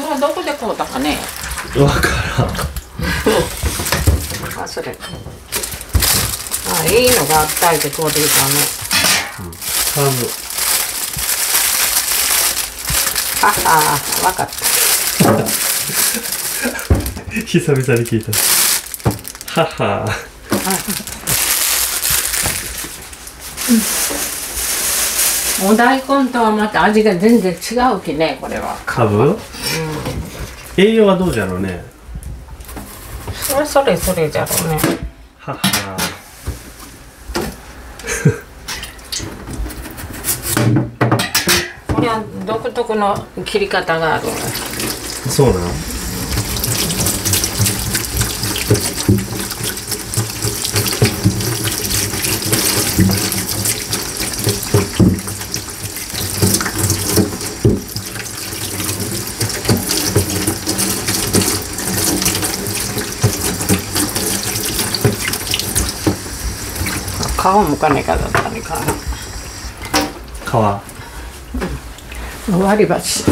これはどこで買うたかね？わからん。あそれ。あいいのがあったいて買うてきたね多分ははわかった。久々に聞いた。はは。お大根とはまた味が全然違うきねこれは。かぶ、栄養はどうじゃろうね？それそれそれじゃろうね。はは。これは独特の切り方があるそうなの？皮むかねえかだったねか皮割り箸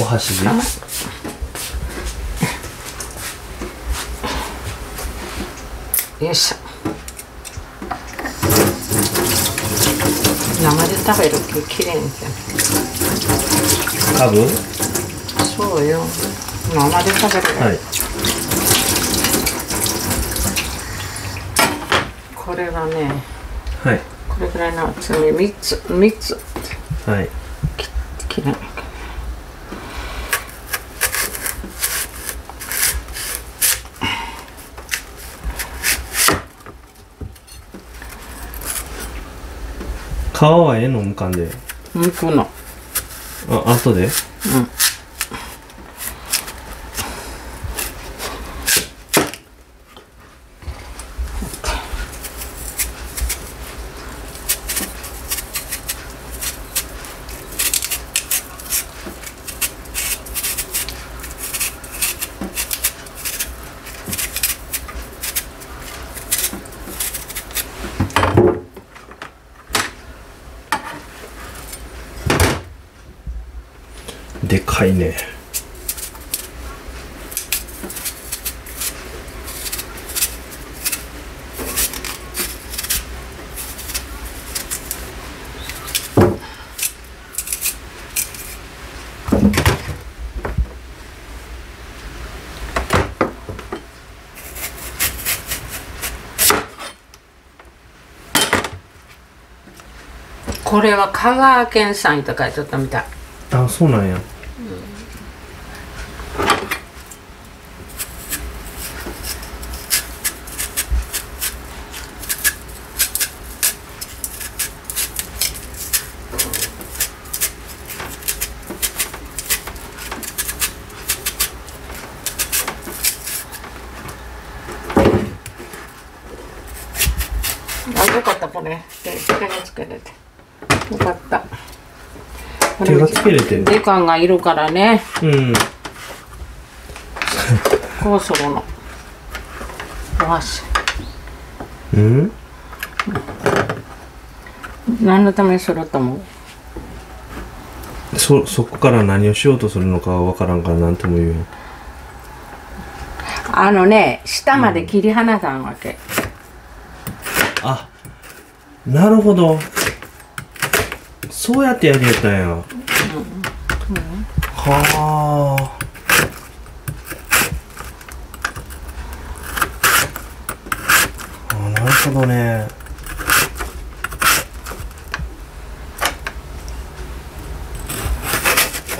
お箸で？よいしょ生で食べるときれいにじゃんかぶそうよ生で食べる、はいこれはねはいこれぐらいの厚み3つ3つはい切れない皮はええのむかんで。むくの。あ後で？でかいね。これは香川県産と書いてあったみたい。そうなんや。うんあよかったこれ。手手がつけれて。よかった。手がつけれてんの。時間がいるからね。うん。こうするの。お箸うん？何のためにすると思う？そそこから何をしようとするのかは分からんから何とも言う。よあのね下まで切り離さんわけ、あなるほどそうやってやりやったんや、はあ。あなるほどね。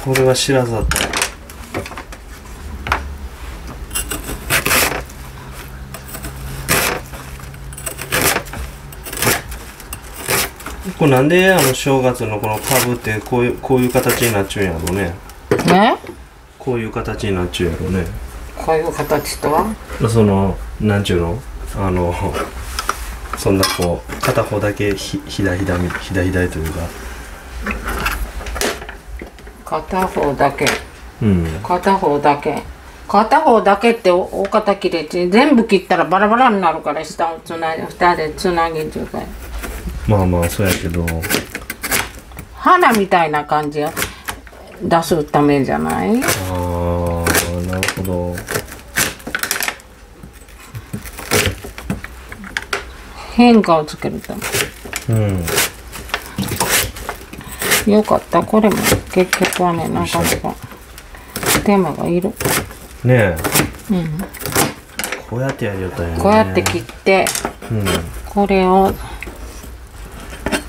これは知らずだった。これなんであの正月のこのカブってこういうこういう形になっちゅうんやろうね。ね？こういう形になっちゅうやろうね。こういう形とは？そのなんちゅうの？あのそんなこう片方だけひひだひだみひだひだというか。片方だけ。うん。片方だけ。片方だけって大型切れて全部切ったらバラバラになるから下をつなぎ下でつなぎ状態まあまあそうやけど。花みたいな感じを出すためじゃない？ああなるほど。変化をつけるため。うん。よかった。これも結局はねなかなか手間がいる。ねえ、こうやってやりよったんやね。こうやって切ってうん。これを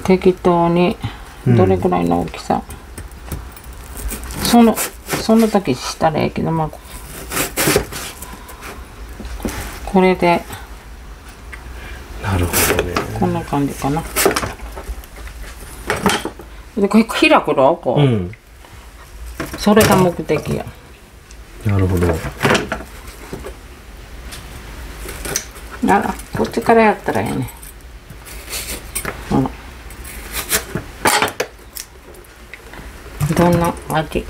適当にどれくらいの大きさ、そのその時したらええけどまあこれでなるほどね。こんな感じかな。でこれ開くろこう、うん。それが目的や。なるほど。ならこっちからやったらええねほらどんな味？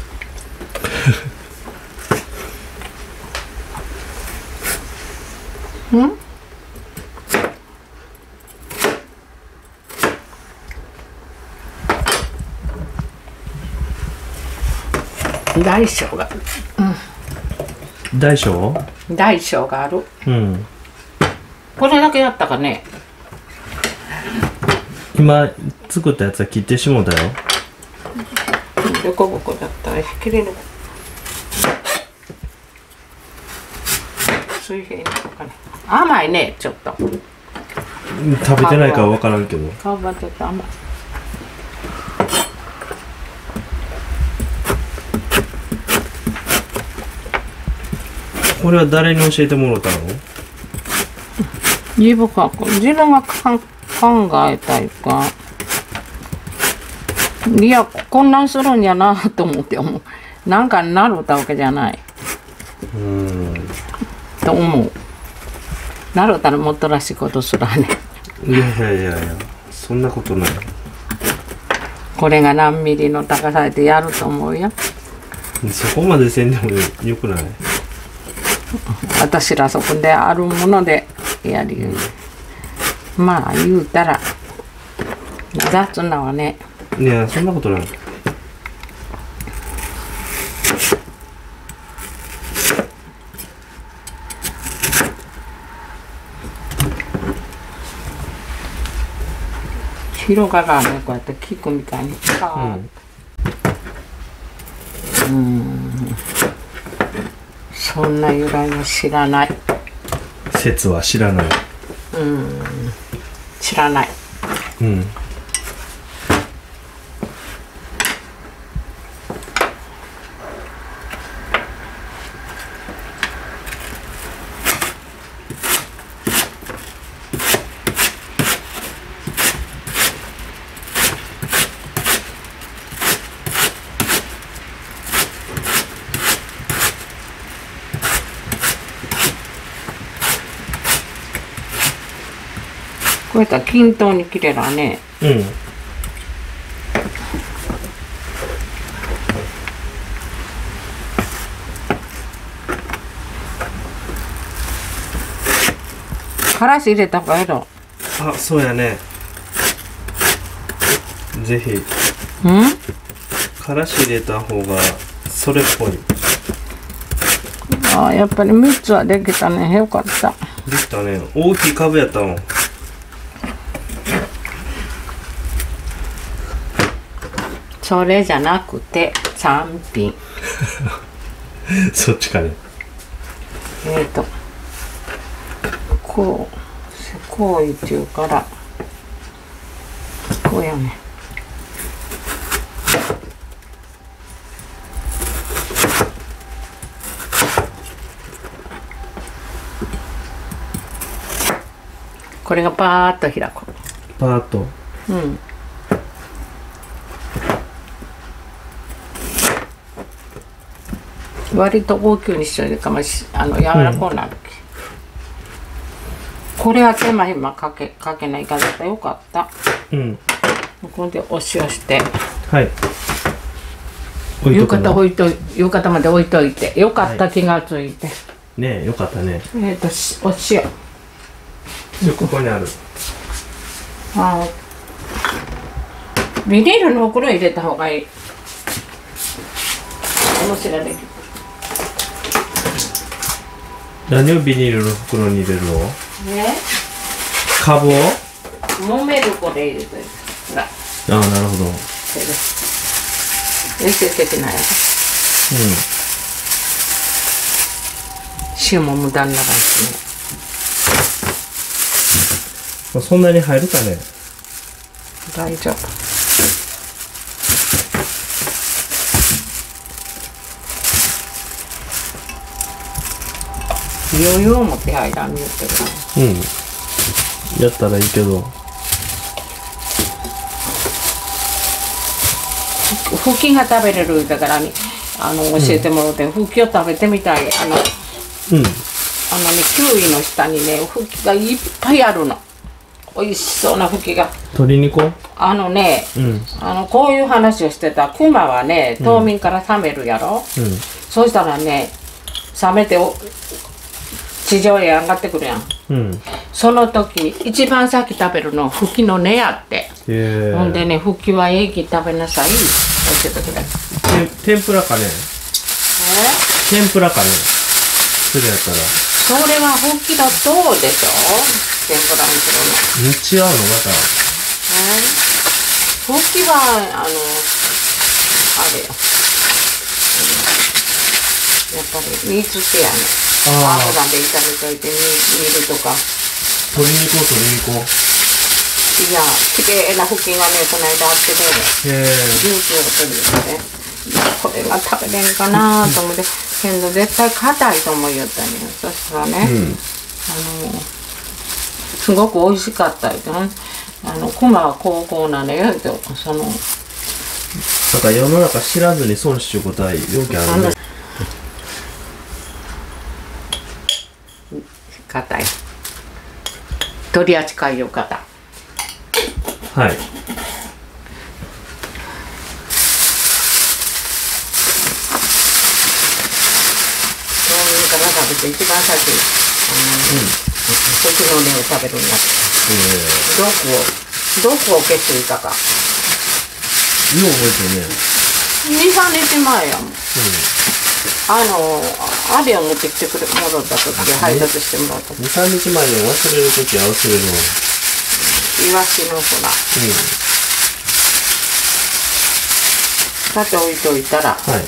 ん？大小が大小？大小がある。うん。これだけやったかね。今作ったやつは切ってしもうたよどこぼこだったら切れる。水平にとかね甘いねちょっと。食べてないから分からんけど。顔がちょっと甘い。これは誰に教えてもらったの？自分が考えたいかいやこんなんするんやなと思って思う。なんかなるたわけじゃない。うんと思う。なるたらもっとらしいことすらね。いやいやいやいやそんなことない。これが何ミリの高さでやると思うよ。そこまでせんでもよくない？私らそこであるものでやるよまあ言うたら雑なはねいやそんなことない。広がらねこうやってキックみたいに。うん。そんな由来は知らない。説は知らない。知らない。うんったら均等に切れらね。うん。からし入れた方がええろあそうやね。ぜひ。うん？からし入れた方がそれっぽい。あやっぱり3つはできたね。よかった。できたね。大きい株やったもんそれじゃなくて3品 そっちかね。えっ、とこうこういう中からこうやね。これがパーッと開く。パーッと。うん割と大きにしといてかもしあの柔らかくな。るき、これは手間暇かけかけないからよかった。うん。これでお塩して。はい。浴衣置いとい浴衣まで置いといて。よかった気がついて、ねえよかったね。えっ、としお塩。でここにある。あービニールの袋入れた方がいい。面白いできる何をビニールの袋に入れるの？ね。カブを揉めるこれ入れといてほらああなるほど。なやつ。塩も無駄にならんしね。まあそんなに入るかね。大丈夫余裕を持って入らん言ってる。うん。やったらいいけど。ふきが食べれるだからにあの教えてもらって、ふきを食べてみたい。あのあのねうんキウイの下にねふきがいっぱいあるの。美味しそうなふきが。鶏肉？あのねうん。あのこういう話をしてたクマはね冬眠から冷めるやろ、うん。そうしたらね冷めてお地上へ上がってくるやん。うん。その時一番先食べるのふきの根やって、ほんでねふきはええき食べなさい。教えてくれ。天ぷらかね天ぷらかねそれやったら。それはふきだとでしょ？天ぷらにするの。違うのまた。ふきはあのあれよやっぱり煮つけやね油で炒めといて煮煮るとか鶏肉を鶏肉。をいや綺麗なふきがねこの間あってねへえジュースを取るよねこれが食べれんかなと思ってけど絶対硬いと思いよったんよそしたらね、うん。あのすごく美味しかったよあのクマは高校なのよそのなんか世の中知らずに損しちゅうことはよくあるね硬い。取り扱いよ硬い。はいから食べて一番最初に。あの、時の根を食べるんだ毒を毒を消していたか。ええよう覚えてるね23日前やもん。あのアビを持ってきてくれ戻った時配達してもらった時。23日前に忘れる時は忘れるの。イワシの粉。うだって置いといたら。んはい。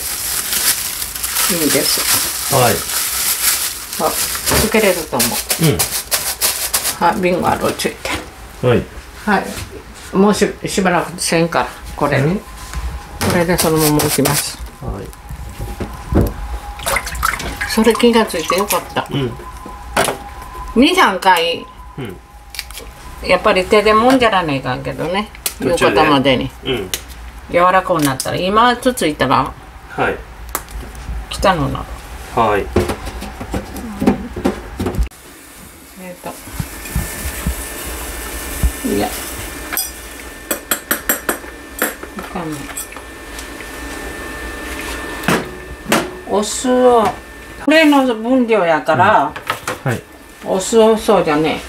いいんです。はい。あつけれると思う。はいビンゴあるついてうんはい。はい。もうししばらくせんからこれうん。これでそのまま置きます。はいそれ気がついてよかった。うん。23回うん。やっぱり手でもんじゃらねえかんけどね。夕方までに。うん。柔らかくなったら今つついたらはい。汚のな。るはい。えっ、と。いや。わかんないお酢をこれの分量やから、はい。お酢をそうじゃね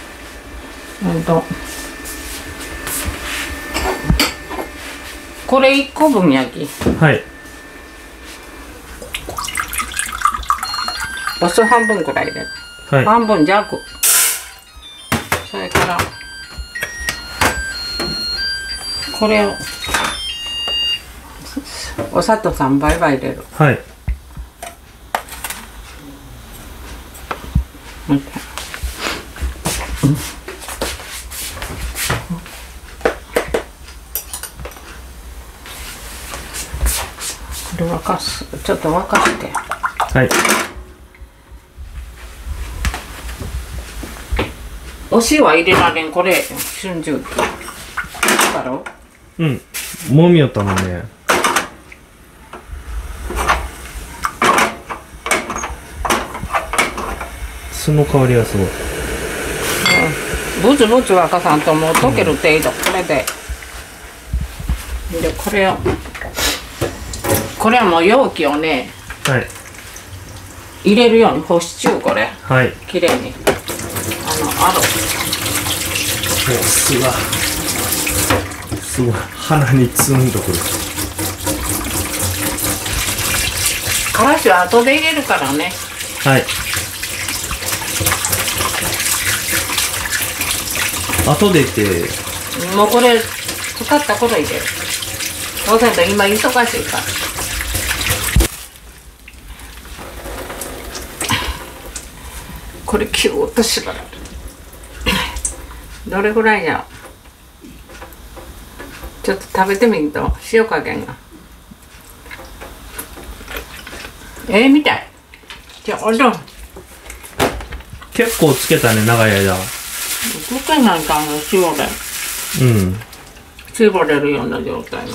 え。うんと。これ1個分やき。はい。お酢半分くらい入れるはい。半分弱。それからこれをお砂糖3倍は入れる。はい見てうんこれ沸かすちょっと沸かして。はい。お塩は入れられん。これ春秋だろ？うん。もみよったもんね酢の香りがすごい。ブツブツ沸かさんともう溶ける程度、これで。でこれを。これはもう容器をねはい。入れるように干し中これ。はい。きれいに。あのある。もう酢がすごい。鼻にツンとくる。からしは後で入れるからね。はい後でって。もうこれ使った頃入れるそうせんと今忙しいから。これキューッと縛るどれぐらいやちょっと食べてみると。塩加減が。ええみたい。じゃあおいどん。結構つけたね長い間つけないかんの塩でうん。絞れるような状態の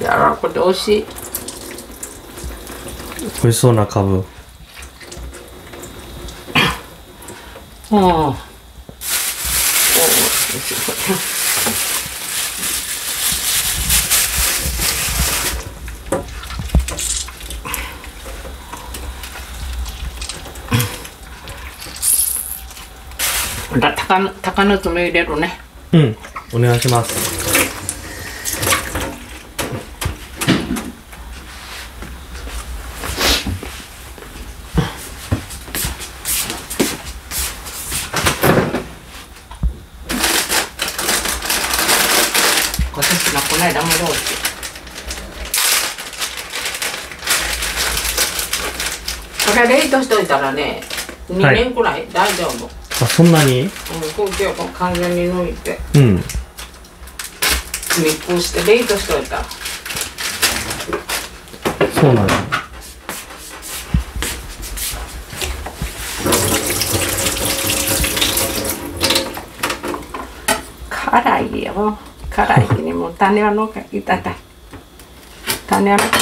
やらこて美味しい。美味しそうなカブうんおお美味しいこれだ鷹の爪入れるね。うん。お願いします。この間もこれ冷凍しといたらね2はい年くらい？大丈夫、あそんなに？うん、空気をこう完全に抜いて。うん。密封して冷凍しといた。らそうなんだ。辛いよ。辛いにも種はのっかいたた種はのっか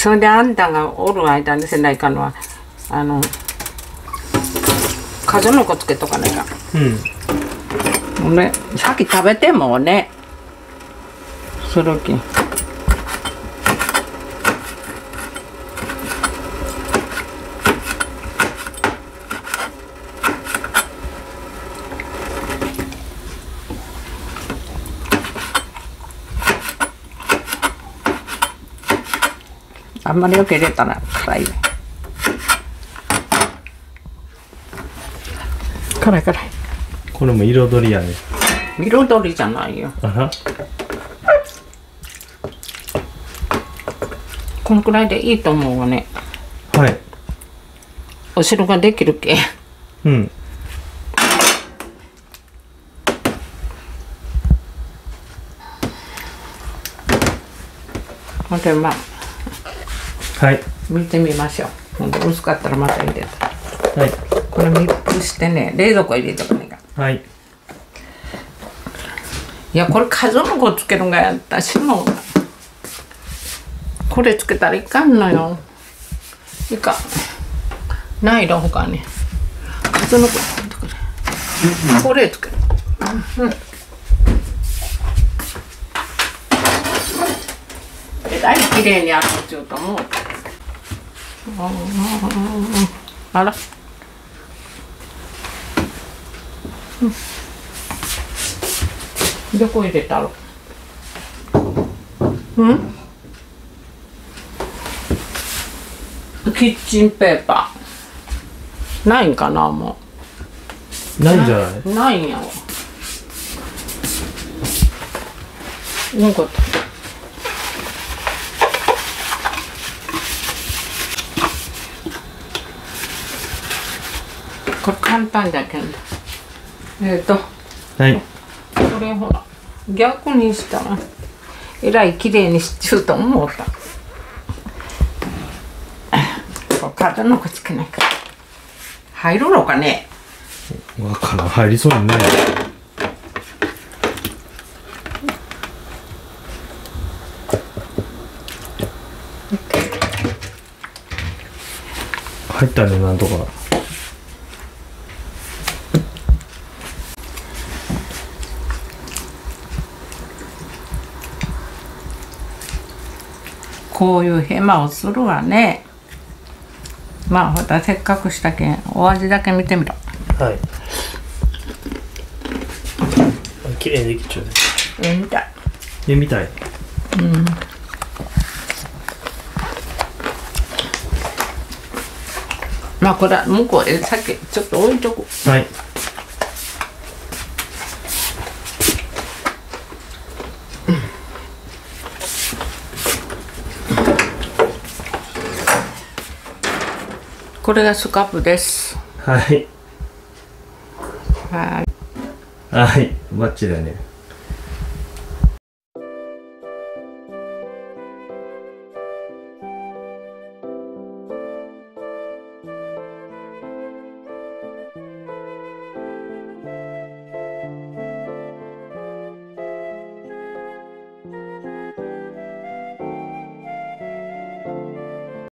それであんたがおる間にせないかんのはあの数の子つけとかないかうん。ほんで先食べてもねするきあんまりよく入れたら辛いね。辛い辛い。これも彩りやね。彩りじゃないよ。あらこのくらいでいいと思うわね。はい。お汁ができるけうん。ほんでまあはい。見てみましょう。ほんで薄かったらまた入れたはい。これミックスしてね冷蔵庫入れてくれが。はい。いやこれ数の子つけるんがやった。しもこれつけたらいかんのよ。いかん。ないのほかに数の子つけてくれこれつける。うんえらい綺麗にあるっちゅうと思ううん。うん。どこ入れたろうん？キッチンペーパー。ないんかなもないんじゃない？うないんやわ。うんこっこれ簡単だけどえっ、ー、と。はい。これほら逆にしたらえらい綺麗にしちゅうと思うた。のつけないか。入るのかね。わからん入りそうね。入ったねなんとか。こういうヘマをするわね。まあほらせっかくしたけんお味だけ見てみろ。はい。綺麗にできちゃうね。えみたい。えみたい。まあこれは向こうへ先ちょっと置いとく。はいこれがスカープです。はい。はい。はい。バッチリだね